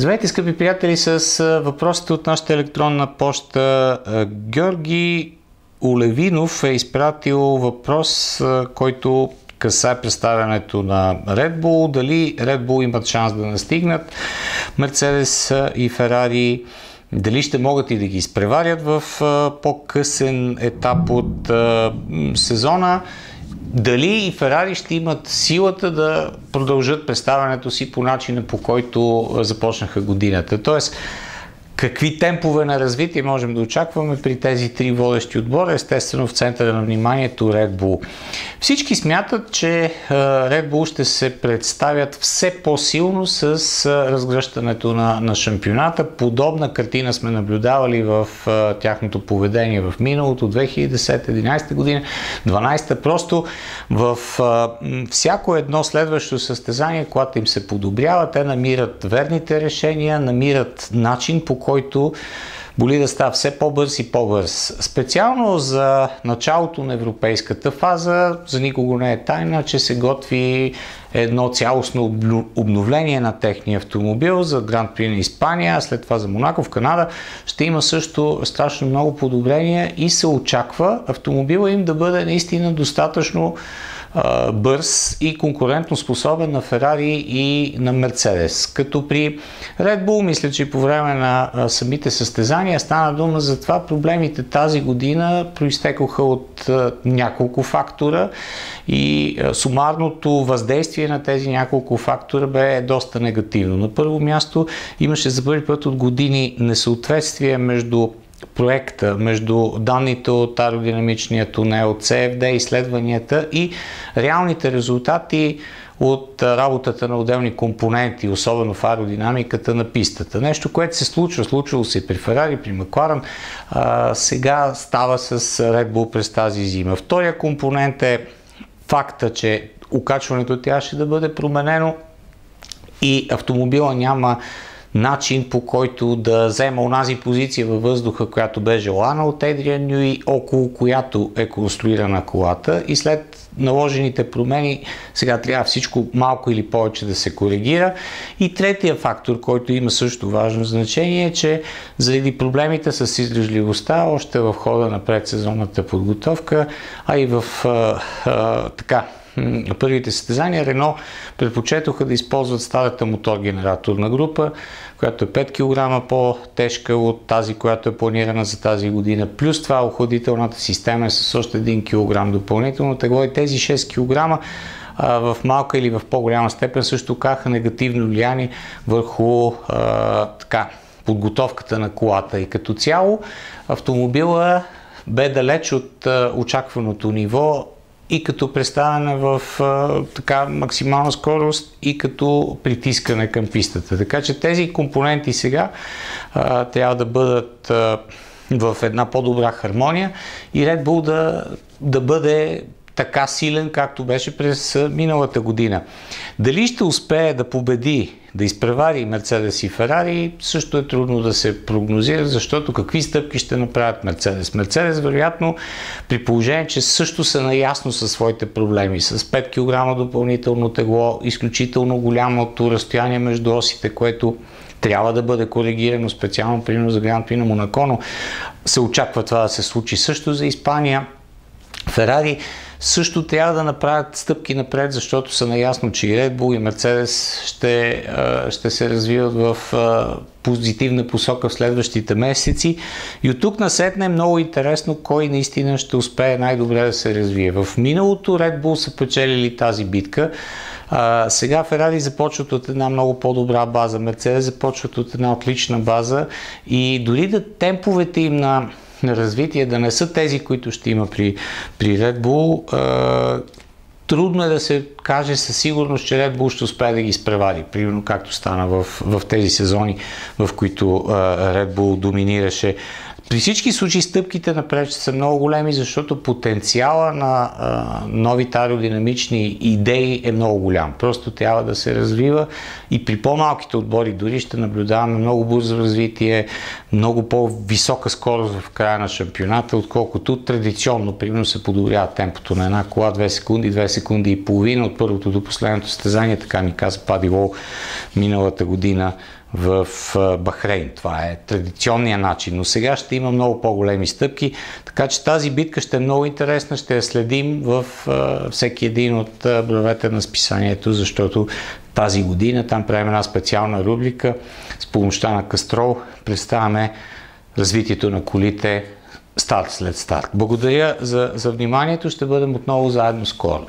Здравейте, скъпи приятели, с въпросите от нашата електронна почта. Георги Олевинов е изпратил въпрос, който касае представянето на Red Bull. Дали Red Bull имат шанс да настигнат Мерцедес и Ферари? Дали ще могат и да ги изпреварят в по-късен етап от сезона? Дали и Ферари ще имат силата да продължат представянето си по начина по който започнаха годината. Тоест, Какви темпове на развитие можем да очакваме при тези три водещи отбора? Естествено в центъра на вниманието Red Bull. Всички смятат, че Red Bull ще се представят все по-силно с разгръщането на, на шампионата. Подобна картина сме наблюдавали в тяхното поведение в миналото, 2010-2011 година, 12-та. Просто в всяко едно следващо състезание, когато им се подобрява, те намират верните решения, намират начин по който да става все по-бърз и по-бърз. Специално за началото на европейската фаза, за никого не е тайна, че се готви едно цялостно обновление на техния автомобил за Гранд При на Испания, след това за Монако в Канада. Ще има също страшно много подобрения и се очаква автомобила им да бъде наистина достатъчно бърз и конкурентно способен на Ферари и на Мерцедес. Като при Red Bull, мисля, че по време на самите състезания стана дума за това, проблемите тази година проистекоха от няколко фактора и сумарното въздействие на тези няколко фактора бе доста негативно. На първо място имаше за първи път от години несъответствие между проекта между данните от аеродинамичния тунел, CFD, изследванията и реалните резултати от работата на отделни компоненти, особено в аеродинамиката на пистата. Нещо, което се случва, случвало се при Ферари, при Макларен, сега става с Red Bull през тази зима. Втория компонент е факта, че окачването трябваше да бъде променено и автомобила няма начин по който да взема онази позиция във въздуха, която бе желана от Едриан Нюи, около която е конструирана колата и след наложените промени сега трябва всичко малко или повече да се коригира. И третия фактор, който има също важно значение е, че заради проблемите с издръжливостта, още в хода на предсезонната подготовка, а и в а, а, така първите състезания Рено предпочетоха да използват старата мотор-генераторна група, която е 5 кг по-тежка от тази, която е планирана за тази година. Плюс това охладителната система е с още 1 кг допълнително тегло и тези 6 кг в малка или в по-голяма степен също каха негативно влияние върху а, така, подготовката на колата. И като цяло автомобила бе далеч от а, очакваното ниво и като представяне в а, така максимална скорост и като притискане към пистата. Така че тези компоненти сега а, трябва да бъдат а, в една по-добра хармония и Red Bull да, да бъде така силен, както беше през миналата година. Дали ще успее да победи, да изпревари Мерцедес и Ферари, също е трудно да се прогнозира, защото какви стъпки ще направят Мерцедес. Мерцедес, вероятно, при положение, че също са наясно със своите проблеми, с 5 кг допълнително тегло, изключително голямото разстояние между осите, което трябва да бъде коригирано специално, примерно за Гран При на Монако, но се очаква това да се случи също за Испания. Ферари също трябва да направят стъпки напред, защото са наясно, че и Red Bull и Mercedes ще, ще се развиват в позитивна посока в следващите месеци. И от тук насетне е много интересно кой наистина ще успее най-добре да се развие. В миналото Red Bull са печелили тази битка. А, сега Ферари започват от една много по-добра база, Мерцедес започват от една отлична база и дори да темповете им на на развитие да не са тези, които ще има при, при Red Bull. А, трудно е да се каже със сигурност, че Red Bull ще успее да ги изпревари, примерно както стана в, в тези сезони, в които а, Red Bull доминираше. При всички случаи стъпките напред ще са много големи, защото потенциала на а, новите аеродинамични идеи е много голям. Просто трябва да се развива и при по-малките отбори дори ще наблюдаваме много бързо развитие, много по-висока скорост в края на шампионата, отколкото традиционно, примерно, се подобрява темпото на една кола 2 секунди, 2 секунди и половина от първото до последното състезание, така ми каза Пади Лоу миналата година в Бахрейн. Това е традиционния начин, но сега ще има много по-големи стъпки, така че тази битка ще е много интересна, ще я следим в всеки един от бровете на списанието, защото тази година там правим една специална рубрика с помощта на Кастрол. Представяме развитието на колите старт след старт. Благодаря за, за вниманието. Ще бъдем отново заедно скоро.